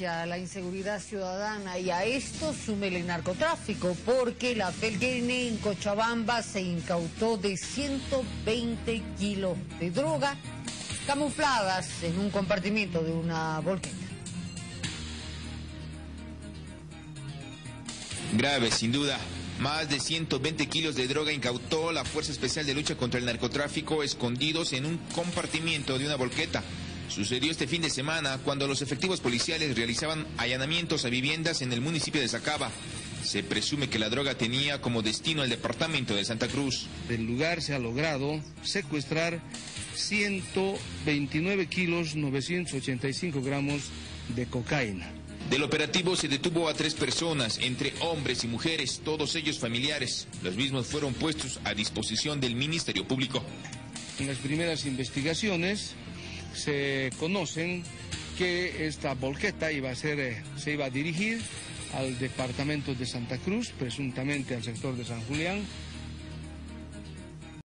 la inseguridad ciudadana y a esto súmele el narcotráfico porque la FELGN en Cochabamba se incautó de 120 kilos de droga camufladas en un compartimiento de una volqueta. Grave, sin duda. Más de 120 kilos de droga incautó la Fuerza Especial de Lucha contra el Narcotráfico escondidos en un compartimiento de una volqueta. Sucedió este fin de semana cuando los efectivos policiales realizaban allanamientos a viviendas en el municipio de Sacaba. Se presume que la droga tenía como destino el departamento de Santa Cruz. Del lugar se ha logrado secuestrar 129 kilos 985 gramos de cocaína. Del operativo se detuvo a tres personas, entre hombres y mujeres, todos ellos familiares. Los mismos fueron puestos a disposición del Ministerio Público. En las primeras investigaciones se conocen que esta volqueta iba a ser, eh, se iba a dirigir al departamento de Santa Cruz, presuntamente al sector de San Julián,